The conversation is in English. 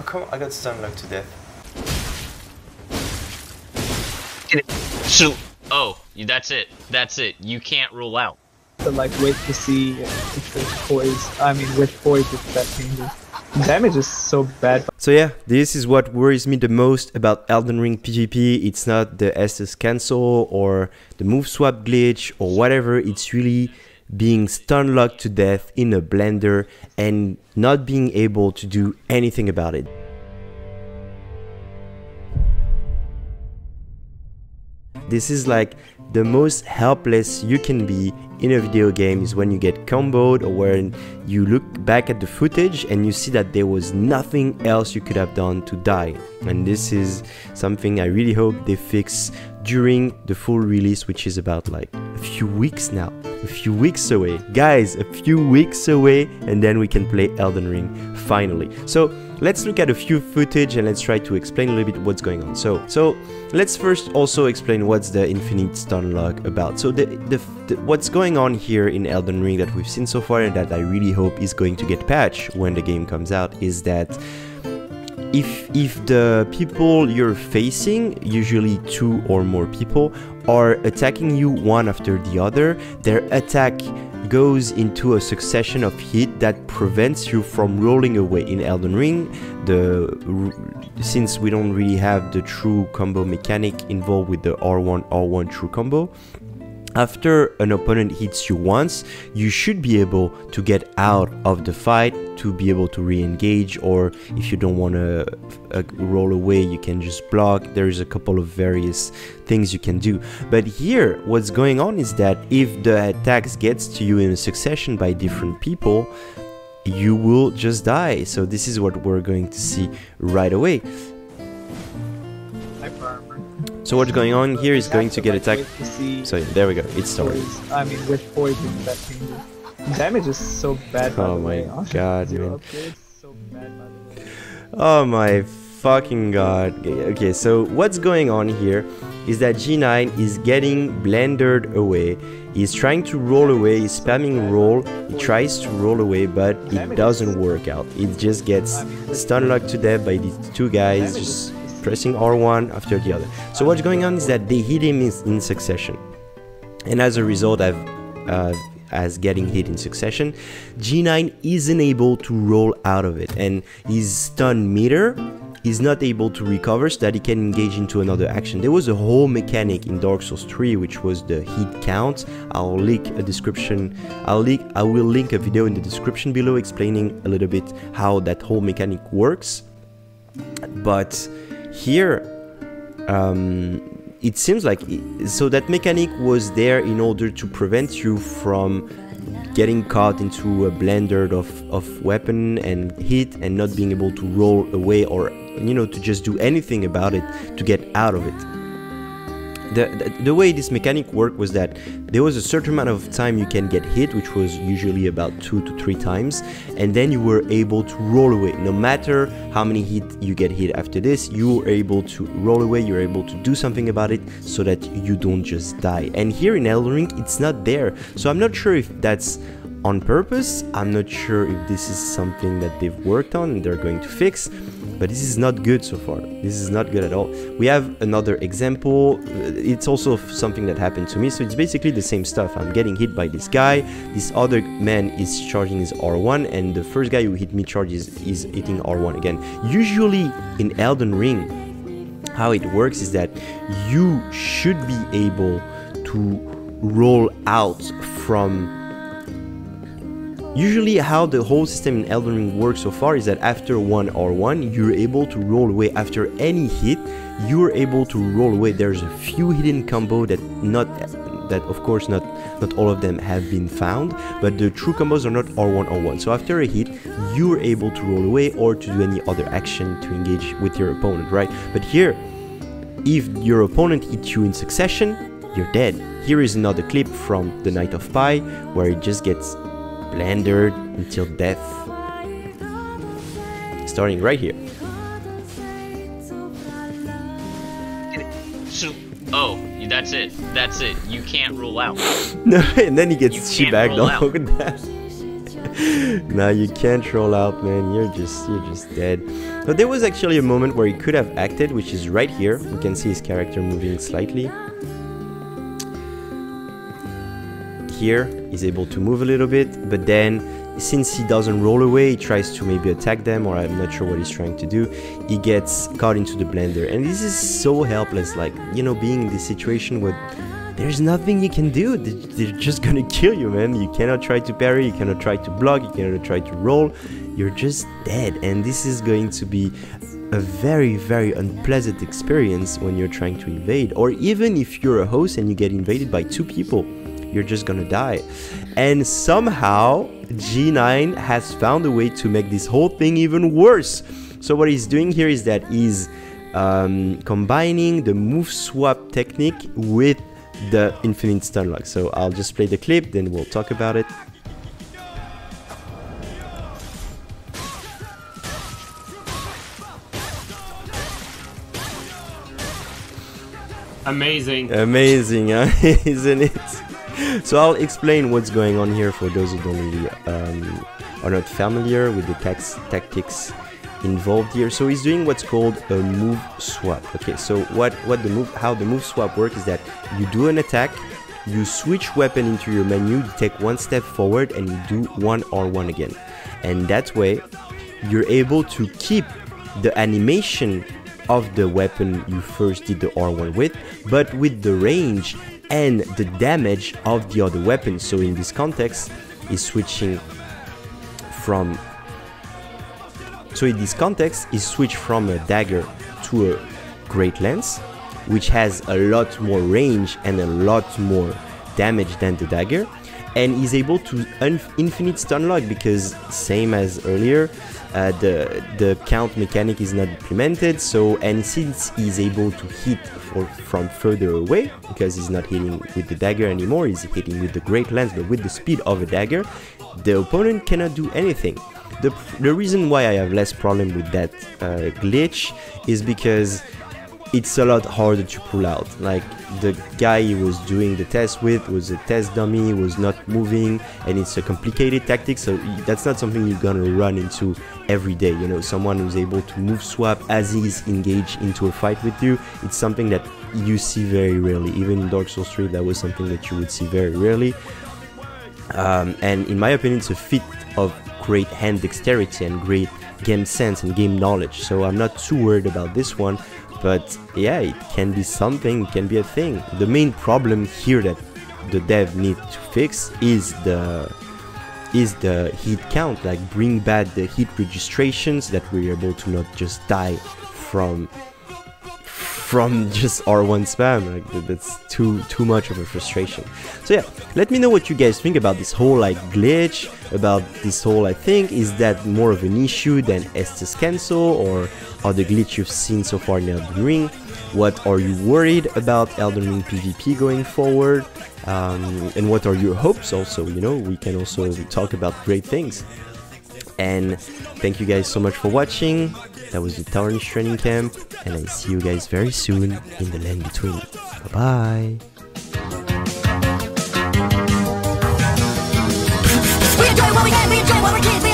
How come I got stun locked to death? Shoot. Oh, that's it. That's it. You can't rule out. To like wait to see if there's poise. I mean, with poise, if that changes. Damage is so bad. So yeah, this is what worries me the most about Elden Ring PvP. It's not the Estus cancel or the move swap glitch or whatever. It's really being stun locked to death in a blender and not being able to do anything about it. This is like the most helpless you can be in a video game is when you get comboed or when you look back at the footage and you see that there was nothing else you could have done to die. And this is something I really hope they fix during the full release, which is about like a few weeks now. A few weeks away. Guys, a few weeks away, and then we can play Elden Ring finally. So let's look at a few footage and let's try to explain a little bit what's going on. So, so let's first also explain what's the infinite stun lock about. So the, the, the, what's going on here in Elden Ring that we've seen so far and that I really hope is going to get patched when the game comes out is that if if the people you're facing, usually two or more people, are attacking you one after the other, their attack goes into a succession of hit that prevents you from rolling away in Elden Ring. The since we don't really have the true combo mechanic involved with the R1 R1 true combo, after an opponent hits you once, you should be able to get out of the fight to be able to re-engage or if you don't want to uh, roll away, you can just block. There's a couple of various things you can do. But here, what's going on is that if the attacks gets to you in a succession by different people, you will just die. So this is what we're going to see right away. So what's going on here is going to get attacked. So yeah, there we go. It's started. I mean, with poison, that changes. Damage is so bad. Oh my god, man. Oh my fucking god. Okay, so what's going on here is that Jeenine is getting blendered away. He's trying to roll away, he's spamming roll, he tries to roll away, but it doesn't work out. It just gets stun locked to death by these two guys, just pressing R1 after the other. So what's going on is that they hit him in, in succession. And as a result, I've, uh, as getting hit in succession, Jeenine isn't able to roll out of it. And his stun meter is not able to recover so that he can engage into another action. There was a whole mechanic in Dark Souls 3 which was the hit count. I'll link a description. I'll link I will link a video in the description below explaining a little bit how that whole mechanic works. But here, um, it seems like it, so that mechanic was there in order to prevent you from getting caught into a blender of, of weapon and hit and not being able to roll away or you know to just do anything about it to get out of it the, the, way this mechanic worked was that there was a certain amount of time you can get hit, which was usually about two to three times, and then you were able to roll away. No matter how many hit you get hit after this, you were able to roll away. You're able to do something about it so that you don't just die. And here in Elden Ring, it's not there. So I'm not sure if that's on purpose. I'm not sure if this is something that they've worked on and they're going to fix but this is not good so far. This is not good at all. We have another example. Uh, it's also something that happened to me. So it's basically the same stuff. I'm getting hit by this guy. This other man is charging his R1 and the first guy who hit me charges is hitting R1 again. Usually in Elden Ring, how it works is that you should be able to roll out from Usually how the whole system in Elden Ring works so far is that after one R1 you're able to roll away. After any hit you're able to roll away. There's a few hidden combo that not that of course not not all of them have been found but the true combos are not R1 R1 so after a hit you're able to roll away or to do any other action to engage with your opponent right? But here if your opponent hits you in succession you're dead. Here is another clip from the Knight of Pie where it just gets blendered until death. Starting right here. Oh, that's it. That's it. You can't rule out. no, and then he gets she back. Look at that. now you can't roll out, man. You're just you're just dead. But there was actually a moment where he could have acted, which is right here. You can see his character moving slightly. Here, he's able to move a little bit, but then since he doesn't roll away, he tries to maybe attack them, or I'm not sure what he's trying to do. He gets caught into the blender, and this is so helpless. Like you know, being in this situation where there's nothing you can do. They're just gonna kill you, man. You cannot try to parry, you cannot try to block, you cannot try to roll. You're just dead, and this is going to be a very, very unpleasant experience when you're trying to invade, or even if you're a host and you get invaded by two people you're just gonna die. And somehow Jeenine has found a way to make this whole thing even worse. So what he's doing here is that he's um, combining the move swap technique with the infinite stun lock. So I'll just play the clip, then we'll talk about it. Amazing. Amazing, huh? isn't it? So I'll explain what's going on here for those who don't really um, are not familiar with the tax tactics involved here. So he's doing what's called a move swap. Okay, so what what the move how the move swap work is that you do an attack, you switch weapon into your menu, you take one step forward and you do one R1 again. And that way you're able to keep the animation of the weapon you first did the R1 with, but with the range and the damage of the other weapon. So in this context, is switching from so in this context is switch from a dagger to a great lance which has a lot more range and a lot more damage than the dagger and is able to infinite stun lock because same as earlier uh, the the count mechanic is not implemented so and since he's able to hit for, from further away because he's not hitting with the dagger anymore he's hitting with the great lance but with the speed of a dagger the opponent cannot do anything. The, the reason why I have less problem with that uh, glitch is because it's a lot harder to pull out. Like the guy he was doing the test with was a test dummy, was not moving, and it's a complicated tactic. So that's not something you're gonna run into every day. You know, someone who's able to move swap as he's engaged into a fight with you. It's something that you see very rarely. Even in Dark Souls 3, that was something that you would see very rarely. Um, and in my opinion, it's a feat of great hand dexterity and great game sense and game knowledge. So I'm not too worried about this one. But yeah, it can be something, it can be a thing. The main problem here that the dev need to fix is the is the hit count, like bring back the hit registrations that we're able to not just die from from just R1 spam. Like that's too too much of a frustration. So yeah, let me know what you guys think about this whole like glitch, about this whole I think is that more of an issue than Estus cancel or other glitch you've seen so far in Elden Ring. What are you worried about Elden Ring PvP going forward? Um, and what are your hopes also? You know, we can also talk about great things. And thank you guys so much for watching. That was the Tarnish Training Camp, and I see you guys very soon in the land between. Bye bye. We enjoy what we we enjoy what we.